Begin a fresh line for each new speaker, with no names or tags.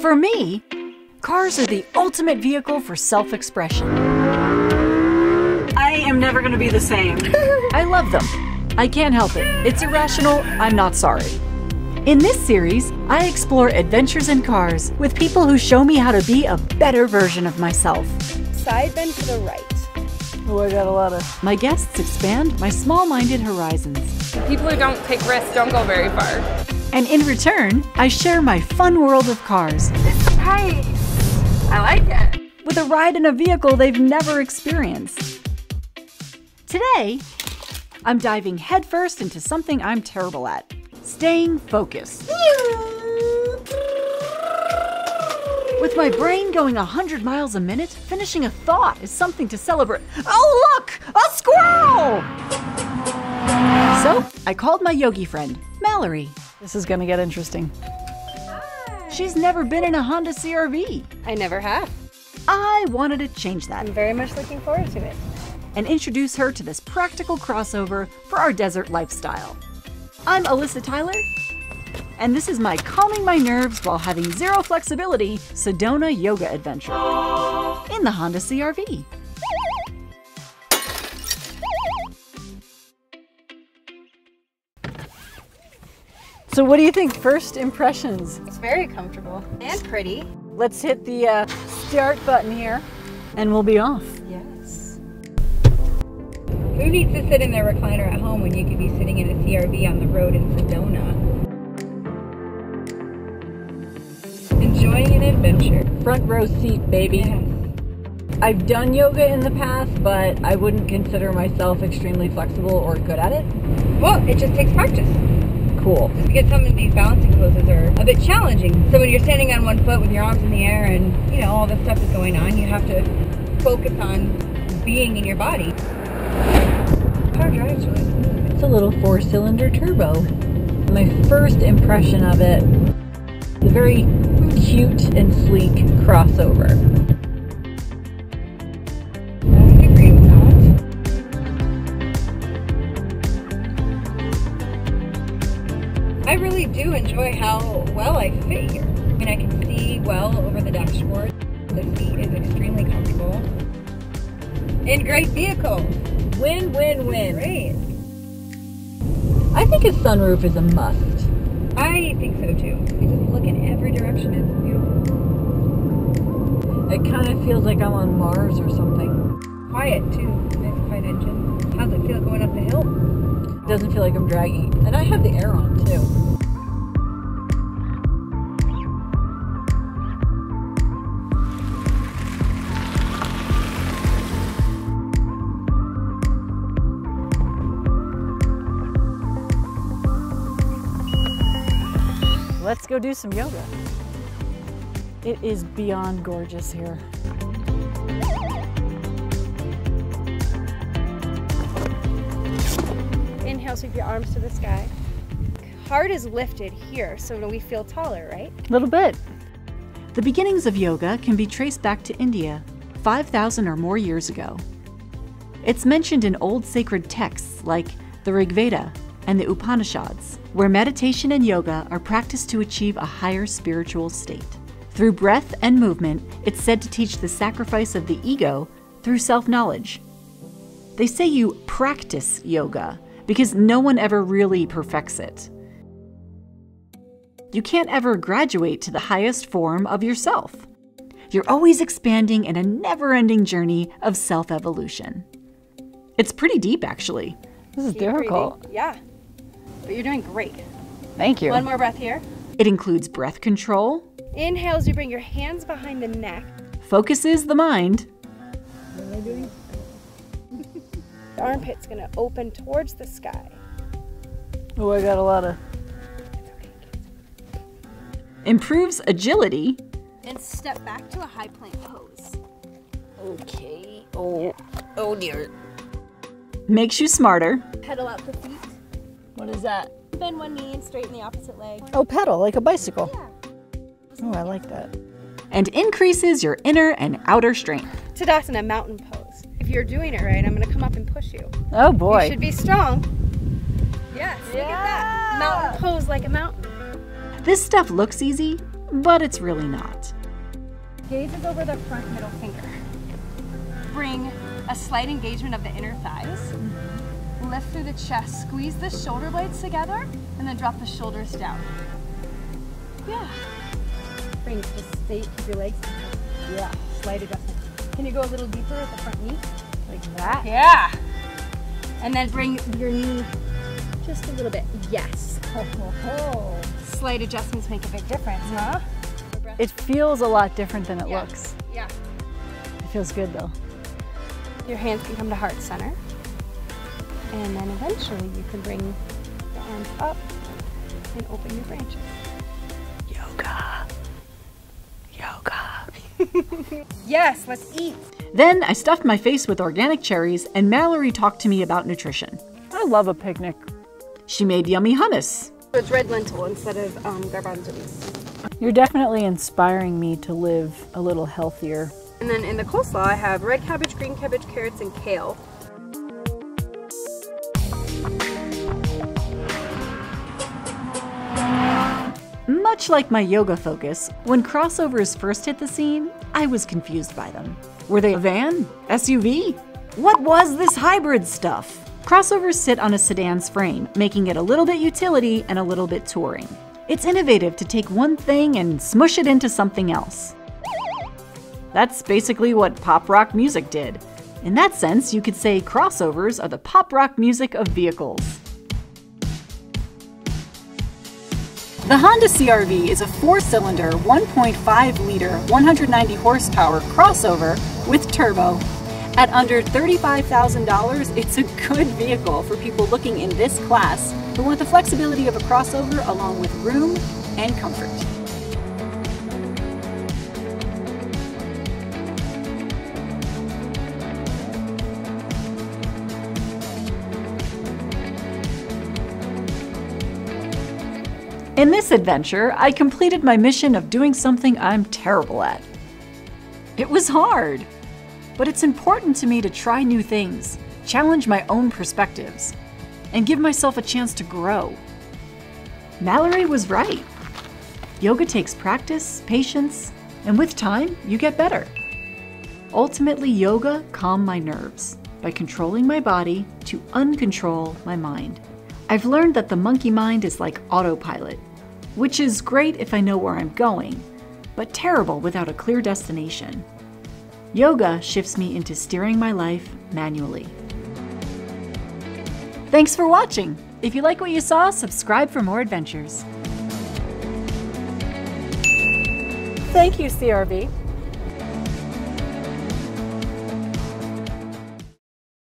For me, cars are the ultimate vehicle for self expression. I am never going to be the same. I love them. I can't help it. It's irrational. I'm not sorry. In this series, I explore adventures in cars with people who show me how to be a better version of myself.
Side bend to the right.
Oh, I got a lot of. My guests expand my small minded horizons.
People who don't take risks don't go very far.
And in return, I share my fun world of cars
It's nice. I like it.
with a ride in a vehicle they've never experienced. Today, I'm diving headfirst into something I'm terrible at staying focused. With my brain going 100 miles a minute, finishing a thought is something to celebrate. Oh, look! A squirrel! So, I called my yogi friend, Mallory. This is gonna get interesting. She's never been in a Honda CRV.
I never have.
I wanted to change that
I'm very much looking forward to it.
and introduce her to this practical crossover for our desert lifestyle. I'm Alissa Tyler, and this is my calming my nerves while having zero flexibility Sedona yoga adventure in the Honda CRV. So, what do you think? First impressions.
It's very comfortable and pretty.
Let's hit the uh, start button here, and we'll be off.
Yes. Who needs to sit in their recliner at home when you could be sitting in a CRV on the road in Sedona? Enjoying an adventure.
Front row seat, baby.
Yes.
I've done yoga in the past, but I wouldn't consider myself extremely flexible or good at it.
Well, it just takes practice.
Cool.
Just because some of these balancing poses are a bit challenging. So when you're standing on one foot with your arms in the air and, you know, all this stuff is going on, you have to focus on being in your body. Car drives really.
It's a little four cylinder turbo. My first impression of it, a very cute and sleek crossover.
Do enjoy how well I fit here. I mean, I can see well over the dashboard. The seat is extremely comfortable. In great vehicle.
Win, win, win.
Great.
I think a sunroof is a must.
I think so too. You just look in every direction. It's beautiful.
It kind of feels like I'm on Mars or something.
Quiet too. Nice quiet engine. How's it feel going up the hill?
It doesn't feel like I'm dragging. And I have the air on too. Let's go do some yoga. It is beyond gorgeous here.
Inhale, sweep your arms to the sky. Heart is lifted here, so we feel taller, right?
A little bit. The beginnings of yoga can be traced back to India, 5,000 or more years ago. It's mentioned in old sacred texts like the Rig Veda and the Upanishads, where meditation and yoga are practiced to achieve a higher spiritual state. Through breath and movement, it's said to teach the sacrifice of the ego through self knowledge. They say you practice yoga because no one ever really perfects it. You can't ever graduate to the highest form of yourself. You're always expanding in a never ending journey of self evolution. It's pretty deep, actually. This is
Keep breathing. Yeah. But you're doing great.
Thank you.
One more breath here.
It includes breath control,
Inhale as you bring your hands behind the neck.
focuses the mind, What am I doing?
The armpit's gonna open towards the sky.
Oh, I got a lot of. Improves agility.
And step back to a high plank pose.
Okay. Oh, oh dear. Makes you smarter.
Pedal out the feet.
What is that?
Bend one knee and straighten the opposite leg.
Oh, pedal like a bicycle.
Yeah.
Oh, I like that. And increases your inner and outer strength.
Tadasana, mountain pose. If you're doing it right, I'm gonna come up and push you.
Oh boy.
You should be strong. Yes, look at that. Mountain pose like a mountain.
This stuff looks easy, but it's really not.
Gaze is over the front middle finger. Bring a slight engagement of the inner thighs. Lift through the chest. Squeeze the shoulder blades together and then drop the shoulders down. Yeah. Bring just stay, keep your legs. Yeah. Slight adjustment. Can you go a little deeper at the front knee? Like that. Yeah. And then bring your knee just a little bit. Yes. Ho, ho, ho. Slight adjustments make a big difference, huh?
It feels a lot different than it
Yeah.
looks.
Yeah.
It feels good though.
Your hands can come to heart center. And then eventually you can bring the arms up and open your branches.
Yoga. Yoga.
Yes, let's eat.
Then I stuffed my face with organic cherries, and Mallory talked to me about nutrition.
I love a picnic.
She made yummy hummus.
It's red lentil instead of um, garbanzo beans.
You're definitely inspiring me to live a little healthier.
And then in the coleslaw, I have red cabbage, green cabbage, carrots, and kale.
Much like my yoga focus, when crossovers first hit the scene, I was confused by them. Were they a van? SUV? What was this hybrid stuff? Crossovers sit on a sedan's frame, making it a little bit utility and a little bit touring. It's innovative to take one thing and smush it into something else. That's basically what pop rock music did. In that sense, you could say crossovers are the pop rock music of vehicles. The Honda CRV is a four-cylinder, 1.5-liter, 190 horsepower crossover with turbo. At under $35,000, it's a good vehicle for people looking in this class who want the flexibility of a crossover along with room and comfort. In this adventure, I completed my mission of doing something I'm terrible at. It was hard, but it's important to me to try new things, challenge my own perspectives, and give myself a chance to grow. Mallory was right. Yoga takes practice, patience, and with time, you get better. Ultimately, yoga calmed my nerves by controlling my body to uncontrol my mind. I've learned that the monkey mind is like autopilot, which is great if I know where I'm going, but terrible without a clear destination. Yoga shifts me into steering my life manually. Thanks for watching! If you like what you saw, subscribe for more adventures.
Thank you, CRV.